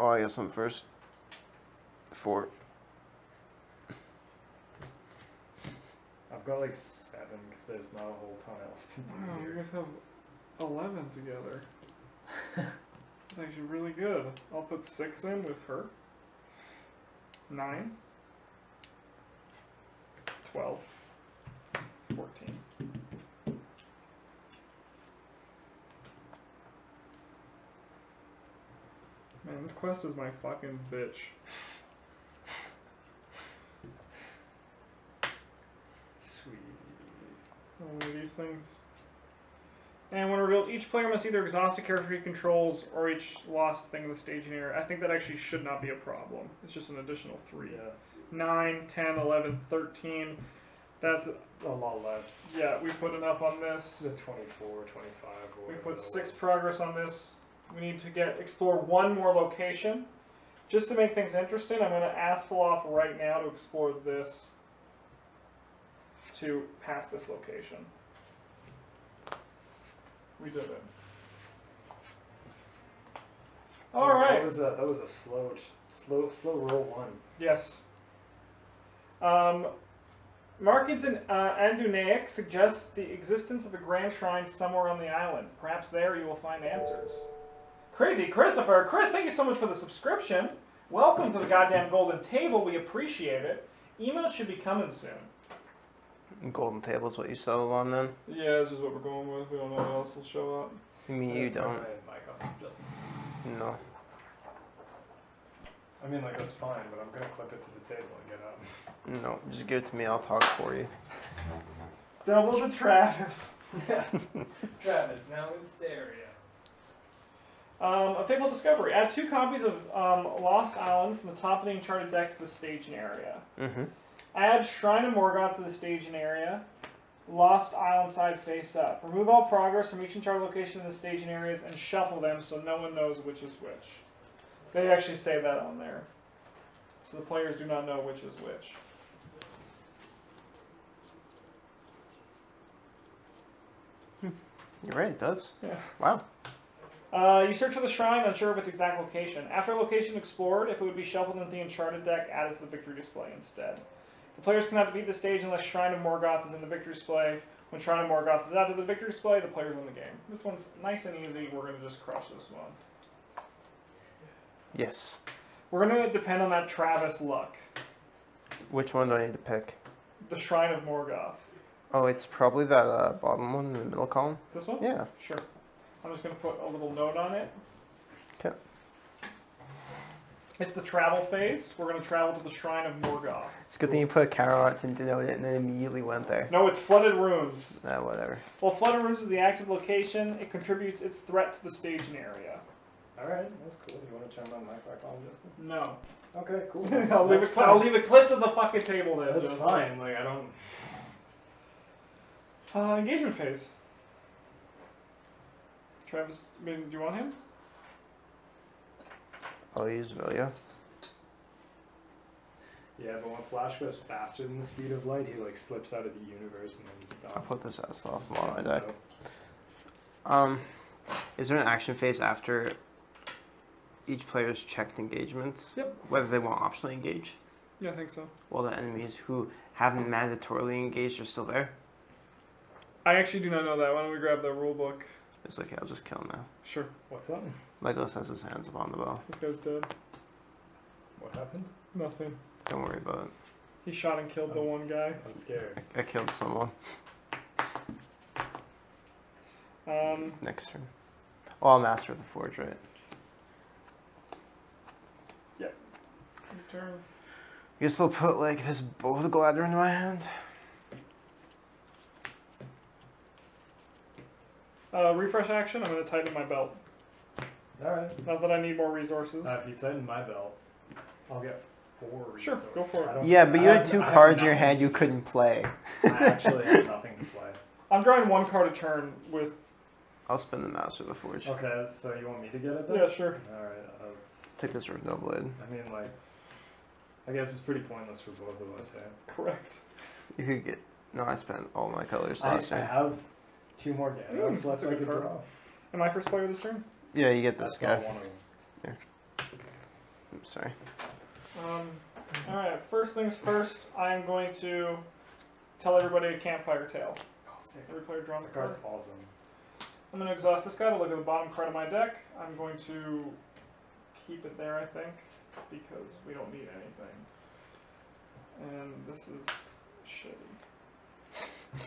Oh, I guess I'm first. Four. I've got like seven because there's not a whole ton else to Wow, do you guys have 11 together. That's actually really good. I'll put 6 in with her. 9. 12. 14. Man, this quest is my fucking bitch. Sweet. One of these things. And when revealed, each player must either exhaust a character he controls or each lost thing in the staging area. I think that actually should not be a problem. It's just an additional 3. Yeah, 9, 10, 11, 13. That's, a lot less. yeah, we put enough on this. The 24, 25. Or We put 6 was. progress on this. We need to get explore one more location. Just to make things interesting, I'm going to ask off right now to explore this to pass this location. We did it. All That right. was a that was a slow slow slow roll one. Yes. Um, Markings and uh, Andunaic suggests the existence of a grand shrine somewhere on the island. Perhaps there you will find answers. Crazy Christopher, Chris, thank you so much for the subscription. Welcome to the goddamn golden table. We appreciate it. Emails should be coming soon. Golden Table is what you settled on then? Yeah, this is what we're going with. We don't know what else will show up. I mean, you Turn don't. my mic off, Justin. No. I mean, like that's fine, but I'm gonna clip it to the table and get up. No. Just give it to me. I'll talk for you. Double the Travis. Travis, now in stereo. Um, a fateful discovery. Add two copies of um, Lost Island from the top of the Uncharted deck to the staging area. Mm-hmm. Add Shrine of Morgoth to the staging area. Lost Island side face up. Remove all progress from each Uncharted location in the staging areas and shuffle them so no one knows which is which. They actually say that on there. So the players do not know which is which. You're right. It does. Yeah. Wow. Uh, you search for the shrine, unsure of its exact location. After location explored, if it would be shuffled into the Uncharted deck, add it to the victory display instead. The players cannot defeat the stage unless Shrine of Morgoth is in the victory display. When Shrine of Morgoth is out of the victory display, the players win the game. This one's nice and easy. We're going to just crush this one. Yes. We're going to depend on that Travis luck. Which one do I need to pick? The Shrine of Morgoth. Oh, it's probably that uh, bottom one in the middle column. This one? Yeah. Sure. I'm just going to put a little note on it. 'Kay. It's the travel phase. We're going to travel to the Shrine of Morgoth. It's a good thing you put a carrot to denote it and then immediately went there. No, it's flooded runes. Nah, whatever. While flooded runes is the active location, it contributes its threat to the staging area. All right, that's cool. You want to turn my mic back on, Justin? No. Okay, cool. I'll, leave That's a, fine. I'll leave a clip to the fucking table there. That's Justin. fine. Like I don't. Uh, engagement phase. Travis, I mean, do you want him? I'll use Vilya. Yeah, but when Flash goes faster than the speed of light, he like slips out of the universe and then he's I'll put this as off on my deck. Um, is there an action phase after each player's checked engagements? Yep. Whether they want optionally engage, Yeah, I think so. while the enemies who haven't mandatorily engaged are still there. I actually do not know that. Why don't we grab the rule book? It's okay. I'll just kill him now. Sure. what's up? Legolas has his hands upon the bow. This guy's dead. What happened? Nothing. Don't worry about it. He shot and killed the one guy. I'm scared. I, I killed someone. Um, Next turn. Oh, I'll master the forge, right? Yeah. turn. I Guess I'll put like this bow of glider in my hand. Uh, refresh action. I'm going to tighten my belt. All right. Not that I need more resources. Uh, if you tighten my belt, I'll get four resources. Sure, go for it. Yeah, but you I had two have cards in your hand you couldn't play. I actually have nothing to play. I'm drawing one card a turn with. I'll spin the Master of the Forge. Okay, so you want me to get it then? Yeah, sure. Alright, uh, let's. Take this for no blade. I mean, like. I guess it's pretty pointless for both of us, eh? Correct. You could get. No, I spent all my colors I, last I turn. have two more Mm, that's left a I good could card. draw. Am I first player this turn? Yeah, you get this That's guy. one of them. I'm sorry. Um, all right. First things first. I'm going to tell everybody a campfire tale. Oh, sick. Every player draws a card. awesome. I'm going to exhaust this guy to look at the bottom card of my deck. I'm going to keep it there, I think, because we don't need anything. And this is shitty.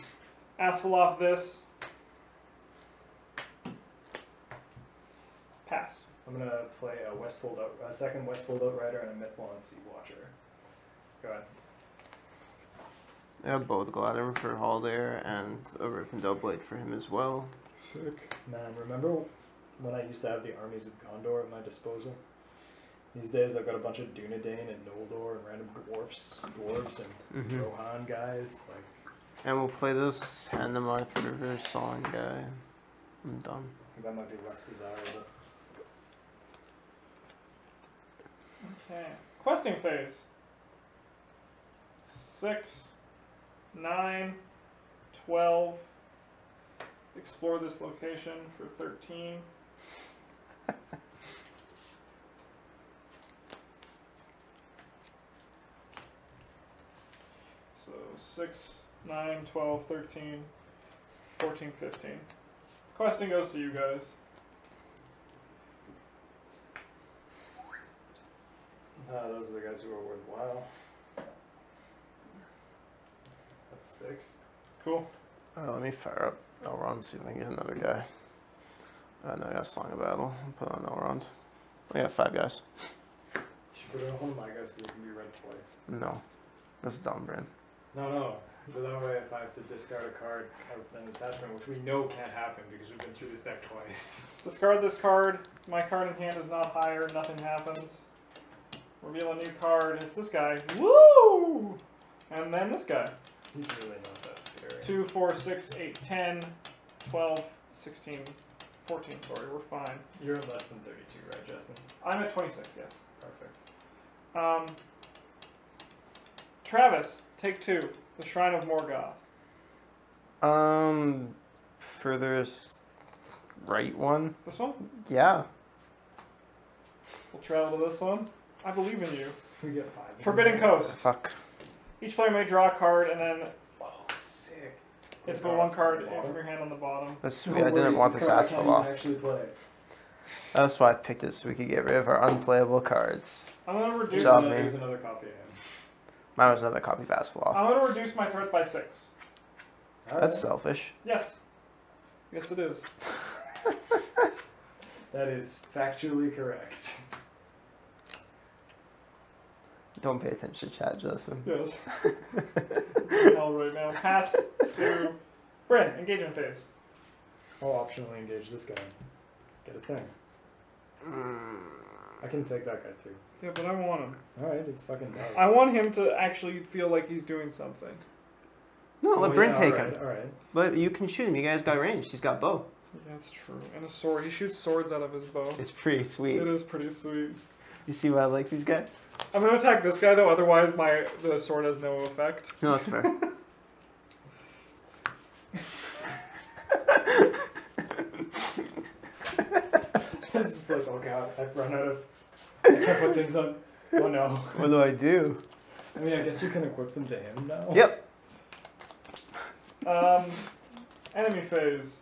Asfaloth this. Pass. I'm gonna play a Westfold out, a second Westfold Outrider and a Mithlond Sea Watcher. Go ahead. I have both Gladden for Haldir and a Rivendell Blade for him as well. Sick. Man, remember when I used to have the armies of Gondor at my disposal? These days I've got a bunch of Dunedain and Noldor and random dwarfs, dwarves and Mm-hmm. Rohan guys. Like, And we'll play this Handamarth River Song guy. I'm done. I think that might be less desirable. Okay. Questing phase. Six, nine, twelve. Explore this location for thirteen. so six, nine, twelve, thirteen, fourteen, fifteen. Questing goes to you guys. Ah, those are the guys who are worthwhile. That's six. Cool. Uh, let me fire up Elrond, see if I can get another guy. Uh, no, I got Song of Battle. I'll put on Elrond. I got five guys. You should put it on one of my guys so it can be read twice. No. That's Dombrand. No, no. So that way, if I have to discard a card of an attachment, which we know can't happen because we've been through this deck twice. Discard this card. My card in hand is not higher. Nothing happens. Reveal a new card. It's this guy. Woo! And then this guy. He's really not that scary. 2, 4, 6, 8, 10, 12, 16, 14. Sorry, we're fine. You're at less than 32, right, Justin? I'm at 26, yes. Perfect. Um, Travis, take two. The Shrine of Morgoth. Um, furthest right one? This one? Yeah. We'll travel to this one. I believe in you. We get five. Forbidden Coast. Fuck. Each player may draw a card and then Oh, sick. you have to put one card in from your hand on the bottom. That's sweet. I didn't want this Asfaloth off. Actually play. That's why I picked it so we could get rid of our unplayable cards. I'm gonna reduce. Job, another, man. another copy of him. Mine was another copy of Asfaloth. I'm gonna reduce my threat by six. That's selfish. Yes. Yes, it is. That is factually correct. Don't pay attention to chat, Justin. Yes. Hell right now. Pass to Bryn. Engagement phase. I'll optionally engage this guy. Get a thing. Mm. I can take that guy too. Yeah, but I want him. Alright, it's fucking dice. I want him to actually feel like he's doing something. No, let Oh, Bryn yeah, take alright, him. Alright. But you can shoot him. You guys got range. He's got bow. Yeah, that's true. And a sword. He shoots swords out of his bow. It's pretty sweet. It is pretty sweet. You see why I like these guys? I'm gonna attack this guy though, otherwise my the sword has no effect. No, that's fair. it's just like, oh god, I've run out of. I can't put things on. Oh no. what do I do? I mean, I guess you can equip them to him now. Yep. Um, enemy phase.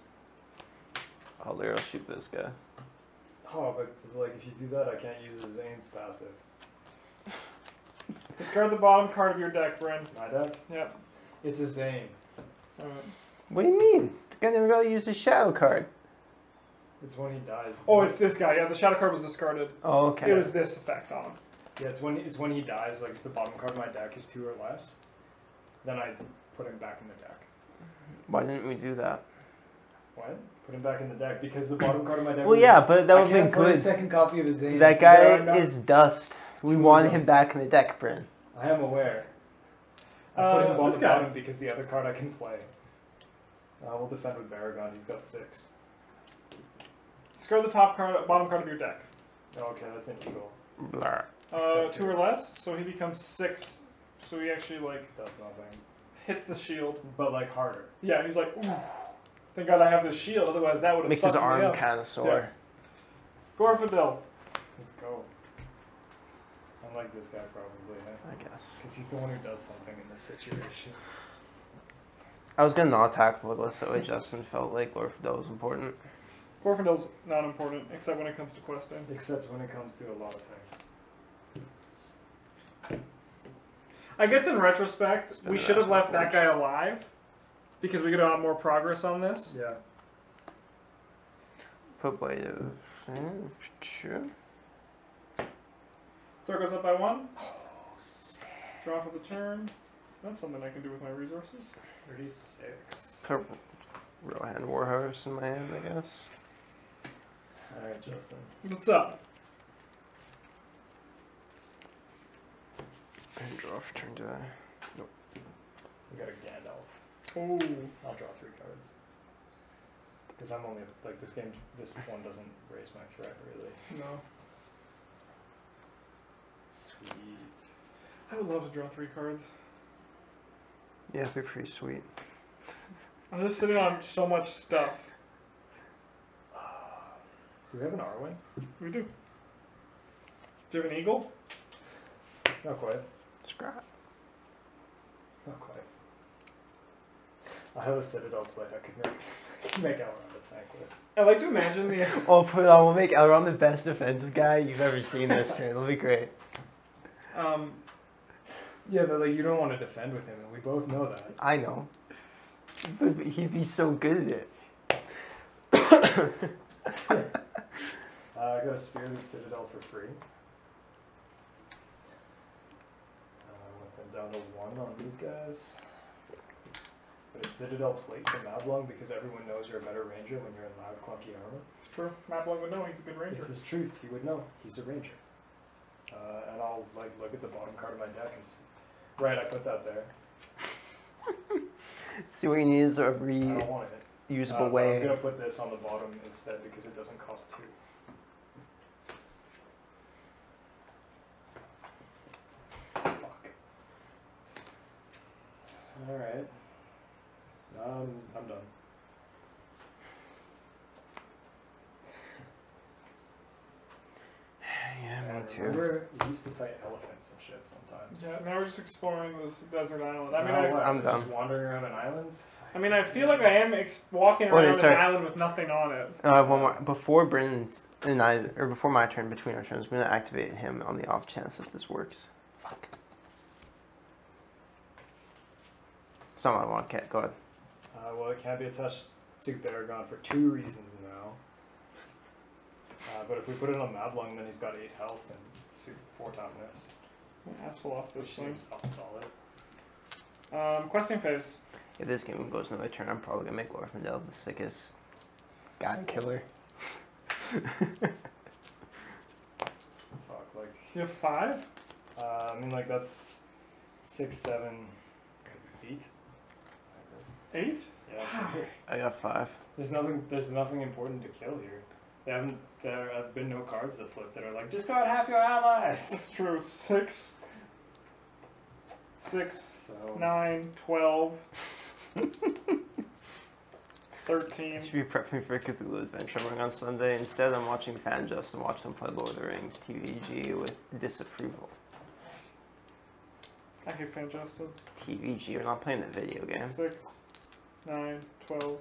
Oh, there, I'll shoot this guy. Oh, but it's like if you do that, I can't use the Zane's passive. Discard the bottom card of your deck, Bryn. My deck? Yep. It's a Zane. Alright. What do you mean? The guy never got to use the shadow card. It's when he dies. Oh, it's this guy. Yeah, the shadow card was discarded. Oh, okay. It was this effect on him. Yeah, it's when it's when he dies. Like if the bottom card of my deck is two or less, then I put him back in the deck. Why didn't we do that? What? Put him back in the deck because the bottom card of my deck. Well, was- yeah, but that I would have been can't a good. second copy of his Zane. That guy I'm not- is dust. We want him back in the deck, Bryn. I am aware. I Uh, put him on this the guy. bottom because the other card I can play. Uh, we'll defend with Beregond. He's got six. Discard the top card, bottom card of your deck. Okay, that's an eagle. Blah. Uh, two or less, so he becomes six. So he actually like Does nothing. hits the shield. But like harder. Yeah, he's like, Ooh. Thank God I have this shield, otherwise that would have Makes his arm up. kind of sore. Glorfindel. Let's go. I like this guy probably, huh? I guess. Because he's the one who does something in this situation. I was gonna not attack Legolas that way. Justin felt like Glorfindel was important. Glorfindel's not important, except when it comes to questing. Except when it comes to a lot of things. I guess in retrospect, we should have left that guy alive. Because we could have had more progress on this. Yeah. Put blade of. Hmm, Sure. Throw goes up by one. Draw for the turn. That's something I can do with my resources. 36. Put Rohan warhorse in my hand, I guess. Alright, Justin. What's up? And draw for turn die. We got a Gandalf. Oh, I'll draw three cards. Because I'm only, like, this game, this one doesn't raise my threat, really. no. Sweet. I would love to draw three cards. Yeah, it'd be pretty sweet. I'm just sitting on so much stuff. Do we have an Arwen? We do. Do you have an eagle? Not quite. Scrap. Not quite. I have a Citadel plate I could make, I could make around the tank with. I like to imagine the. Oh, put on. We'll make Elrond the best defensive guy you've ever seen this turn. It'll be great. Um, Yeah, but like you don't want to defend with him, and we both know that. I know. But he'd be so good at it. Uh, I got a Spear in the Citadel for free. Uh, went them down to one on these guys. But a Citadel plate for Mablung because everyone knows you're a better ranger when you're in loud, clunky armor. it's true. Mablung would know he's a good ranger. It's the truth. He would know. He's a ranger. Uh, and I'll like look at the bottom card of my deck and see. Right, I put that there. See what you need is a I don't reusable want it. Uh, but I'm gonna put this on the bottom instead because it doesn't cost two. Alright. Um, I'm done. Yeah, me too. Remember, we used to fight elephants and shit sometimes. Yeah, now we're just exploring this desert island. I mean, Now I, I, am we're done. Just wandering around an island. I mean, I feel like I am ex- walking Wait, around an island with nothing on it. Oh, I have one more. Before Brandon and I, or before my turn, between our turns, I'm gonna activate him on the off chance that this works. Fuck. Someone want cat. Go ahead. Uh, well, it can't be attached to Beregond for two reasons now. Uh, but if we put it on Mablung, then he's got 8 health and su- 4 toughness, Asshole off this thing. seems solid. Um, questing phase. If this game goes another turn, I'm probably gonna make Glorfindel the sickest god killer. Fuck, like, You have five? uh, I mean, like, that's 6, 7, 8. Eight? Yeah. I got five. There's nothing. There's nothing important to kill here. They haven't. There have been no cards that flip that are like discard half your allies. That's true. Six. Six, So nine, twelve. I Thirteen. should be prepping for a Cthulhu adventure I'm going on Sunday. Instead, I'm watching FanJust and watch them play Lord of the Rings TVG with disapproval. I hate fan Justin. TVG, we're not playing the video game. Six, nine, twelve.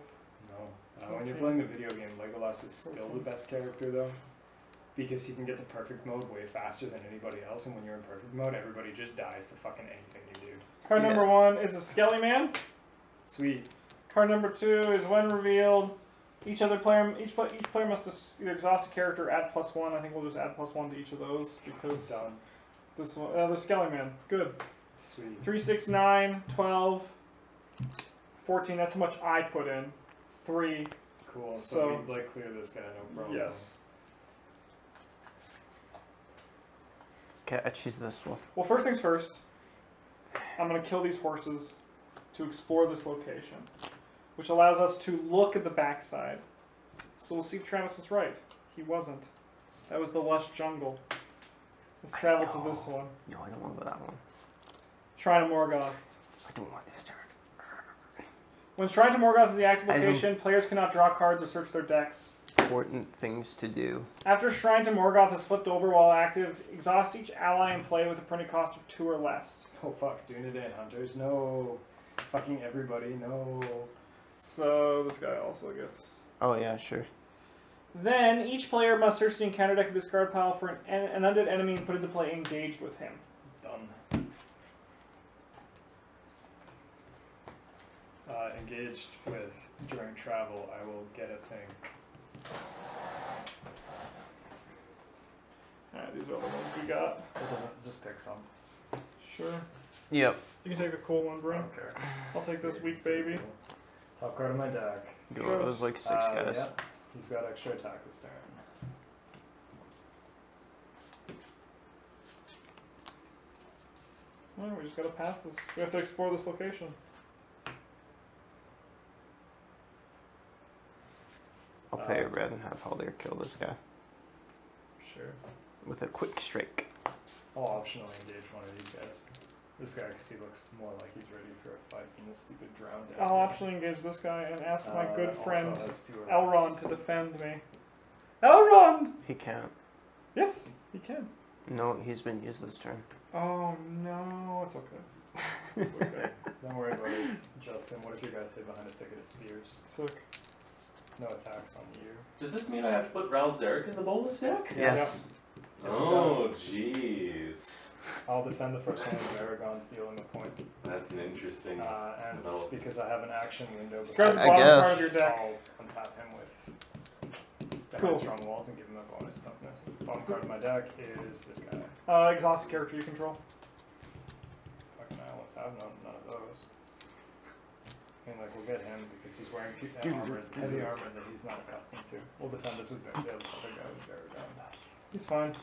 no. Uh, when you're playing the video game, Legolas is still the best character though, because he can get to perfect mode way faster than anybody else. And when you're in perfect mode, everybody just dies to fucking anything you do. Card Yeah. number one is a Skelly Man. Sweet. Card number two is when revealed. Each other player, each pla- each player must either exhaust a character, add plus one. I think we'll just add plus one to each of those because Done. this one, uh, the Skelly Man, good. Sweet. 3, 6, 9, 12, 14. That's how much I put in. 3, Cool. So, So- we like clear this guy, no problem. yes. Okay, I choose this one. Well, first things first. I'm gonna kill these horses to explore this location, which allows us to look at the backside. So we'll see if Travis was right. He wasn't. That was the lush jungle. Let's travel to this oh. one. No, I don't want to go that one. Shrine of Morgoth. I don't want this turn. When Shrine to Morgoth is the active location, players cannot draw cards or search their decks. Important things to do. After Shrine to Morgoth is flipped over while active, exhaust each ally in play with a printed cost of two or less. Oh fuck, Dunedain and Hunters, no. Fucking everybody, no. So this guy also gets. Oh yeah, sure. Then each player must search the encounter deck of his card pile for an, an undead enemy and put it into play engaged with him. Done. Uh, engaged with during travel, I will get a thing. Alright, these are all the ones we got. It doesn't just pick some. Sure. Yep. You can take the cool one, I bro. don't care. I'll take this week's baby. Top card of my deck. Go over those like six Uh, guys. yeah. He's got extra attack this turn. Well, we just gotta pass this. We have to explore this location. I'll pay a Uh, red and have Haldir kill this guy Sure. with a quick strike. I'll optionally engage one of these guys. This guy, because he looks more like he's ready for a fight than this stupid drowned. I'll enemy. optionally engage this guy and ask my Uh, good friend has two or less. Elrond to defend me. Elrond! He can't. Yes, he can. No, he's been used this turn. Oh no, it's okay. It's okay. Don't worry about it, Justin. What if your guys hid behind a thicket of spears? Sick. No attacks on you. Does this mean I have to put Ral Zarek in the bonus deck? Yeah. Yes. Yes, oh, jeez. I'll defend the first one with Aragon's dealing a point. That's an interesting. Uh, and No. because I have an action window, Discard the I bottom guess. part of your deck. I'll untap him with behind Cool. strong walls and give him a bonus toughness. Bottom card of my deck is this guy. Uh, exhaust a character you control. Fucking I almost have none, none of those. I mean, like, we'll get him because he's wearing two, armor, heavy armor that he's not accustomed to. We'll defend this with the the other guy with Beregond. He's fine.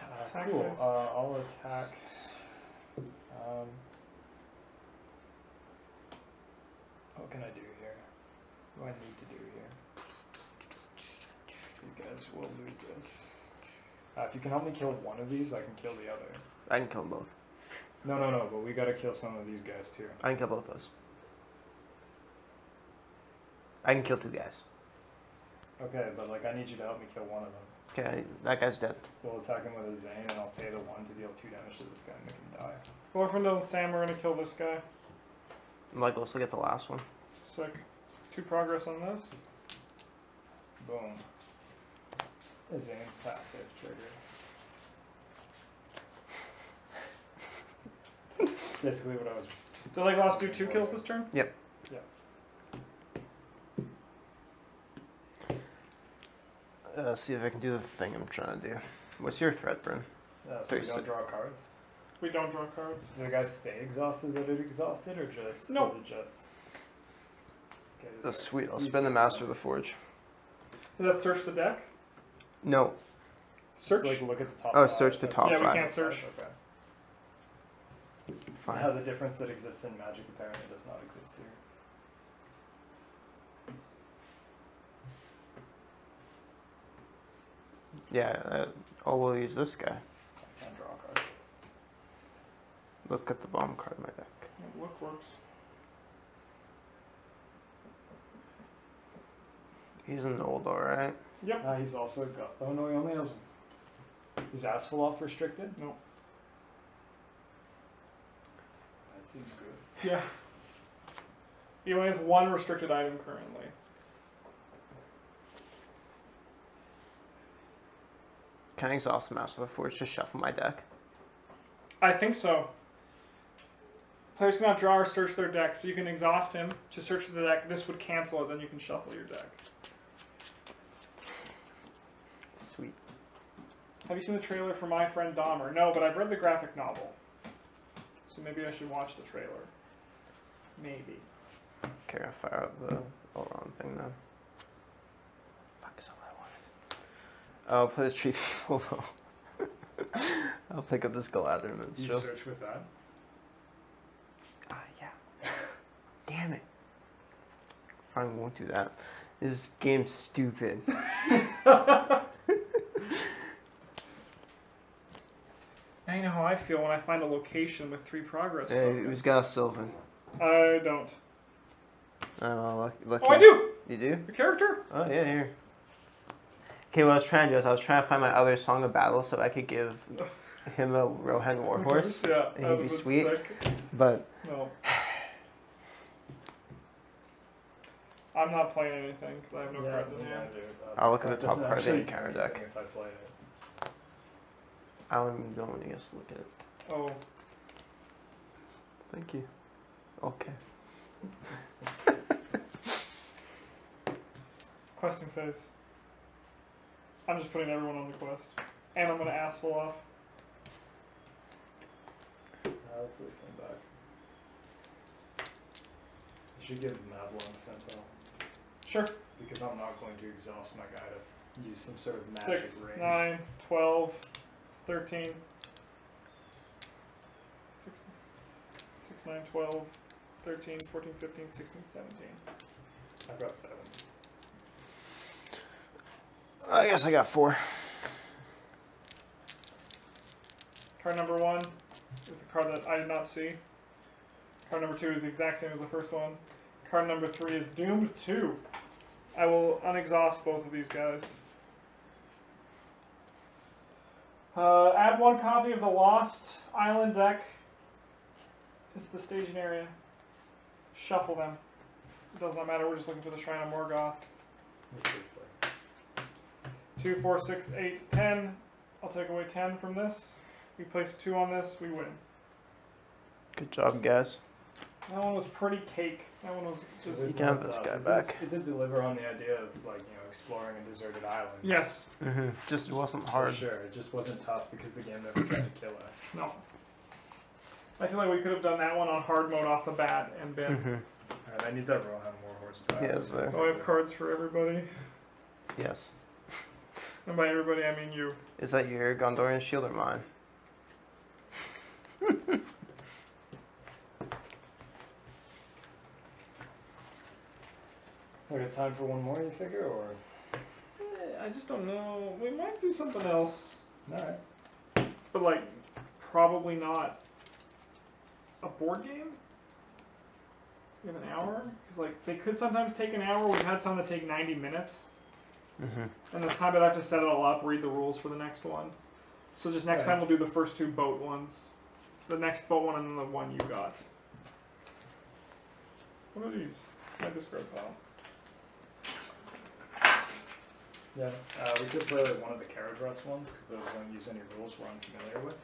Uh, cool. Uh, I'll attack. Um, what can I do here? What do I need to do here? These guys will lose this. Uh, if you can help me kill one of these, I can kill the other. I can kill both. No, no, no, but we gotta kill some of these guys too. I can kill both of those. I can kill two guys. Okay, but like I need you to help me kill one of them. Okay, that guy's dead. So I'll attack him with a Zane and I'll pay the one to deal two damage to this guy and make him die. Glorfindel and Sam are gonna kill this guy. Like, let's look at the last one. Sick. Two progress on this. Boom. Zane's passive trigger. Basically what I was Did Legolas do two kills this turn? Yep. Yeah. Uh, see if I can do the thing I'm trying to do. What's your threat, Bryn? uh, so we Thirty don't draw cards. We don't draw cards. Do the guys stay exhausted that it exhausted or just Nope. is just Okay, this That's sweet. I'll he's spend the. Master of the Forge. Does that search the deck? No. Search? Like look at the top Oh, five. search the That's- top Yeah, we can't search. Okay. Fine. Now the difference that exists in Magic apparently does not exist here. Yeah. Uh, oh, we'll use this guy. I can't draw a card. Look at the bomb card in my deck. Look works. He's an old, alright. Yep. Uh, he's also got. Oh no, he only has. Is Asfaloth restricted? No. That seems good. Yeah. He only has one restricted item currently. Can I exhaust the Master of the Forge to shuffle my deck? I think so. Players cannot draw or search their deck, so you can exhaust him to search the deck. This would cancel it, then you can shuffle your deck. Sweet. Have you seen the trailer for My Friend Dahmer? No, but I've read the graphic novel. So maybe I should watch the trailer. Maybe. Okay, I'll fire up the Elrond thing then. Fuck, is all I wanted. I'll play this tree people though. I'll pick up this Galadriel Do you search with that? Ah, yeah. Damn it. Fine, won't do that. This game's stupid. Now you know how I feel when I find a location with three progress Hey, tokens. who's got a Sylvan? I don't. Oh, well, lucky, lucky. Oh, I do. You do? The character? Oh, yeah, here. Okay, what I was trying to do is I was trying to find my other Song of Battle so I could give him a Rohan Warhorse, Yeah. He'd be sweet. sick. but No. I'm not playing anything because I have no yeah, cards in me hand. neither, I'll look at the top doesn't card of the actually encounter deck. If I play it. I don't even know when you guys look at it. Oh, Thank you. Okay. questing phase. I'm just putting everyone on the quest. And I'm gonna ass full off. Uh, let's leave him back. You should give Mad one Sentinel. Sure. Because I'm not going to exhaust my guy to use some sort of magic Six, ring. nine, twelve, thirteen. Six, six, nine, twelve, thirteen, fourteen, fifteen, sixteen, seventeen. I've got seven. I guess I got four. Card number one is the card that I did not see. Card number two is the exact same as the first one. Card number three is Doomed 2. I will unexhaust both of these guys. Uh, add one copy of the Lost Island deck into the staging area. Shuffle them. It does not matter, we're just looking for the Shrine of Morgoth. Two, four, six, eight, ten. I'll take away ten from this. We place two on this, we win. Good job, guys. That one was pretty cake. That one was just. this You can have one's this up. guy It did- back. It did deliver on the idea of like you know exploring a deserted island. Yes. Mm-hmm. Just it wasn't hard. For hard. Sure, it just wasn't tough because the game never tried to kill us. No. I feel like we could have done that one on hard mode off the bat and been. Mm-hmm. Alright, I need that Rohan Warhorse back. Yeah, it's there. Oh, I have cards for everybody. Yes. And by everybody, I mean you. Is that your Gondorian shield or mine? We got time for one more, you figure, or Eh, I just don't know. We might do something else. alright. But, like, probably not a board game? In an hour? Because, like, they could sometimes take an hour. We've had some that take 90 minutes. hmm And the time I'd have to set it all up, read the rules for the next one. So just next time we'll do the first two boat ones. The next boat one and then the one you got. What are these? It's my discard pile. Yeah, uh, we could play like one of the Caradhras ones because those don't use any rules we're unfamiliar with.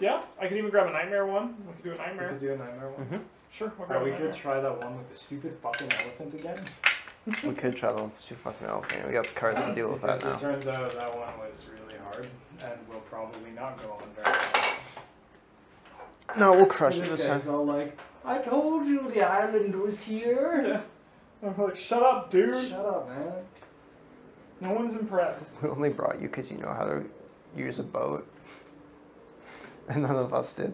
Yeah, I could even grab a nightmare one. We could do a nightmare. We nightmare. could do a nightmare one. hmm Sure, we'll Or grab we a could try that one with the stupid fucking elephant again. We could try the one with two fucking elephant. We got the cards to deal with that because now. it turns out that one was really hard and will probably not go on very well. No, we'll crush it this this time. guy's all like, I told you the island was here. Yeah. I'm like, shut up, dude. Shut up, man. No one's impressed. We only brought you because you know how to use a boat. And none of us did.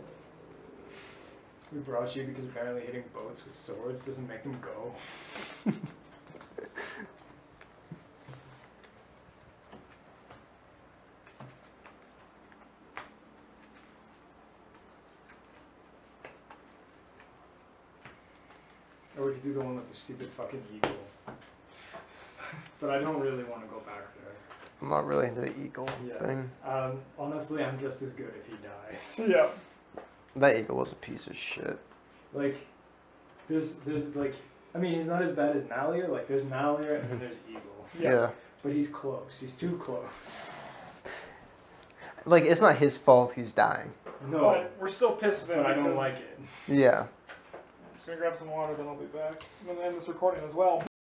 We brought you because apparently hitting boats with swords doesn't make them go. Or we could do the one with the stupid fucking eagle. But I don't really want to go back there. I'm not really into the eagle Yeah. thing. Um, honestly, I'm just as good if he dies. Yeah. That eagle was a piece of shit. Like, there's, there's like, I mean, he's not as bad as Malier. Like, there's Malier and then there's Eagle. Yeah. yeah. But he's close. He's too close. Like, it's not his fault he's dying. No, But we're still pissed at him. I don't like it. Yeah. I'm just gonna grab some water, then I'll be back. I'm gonna end this recording as well.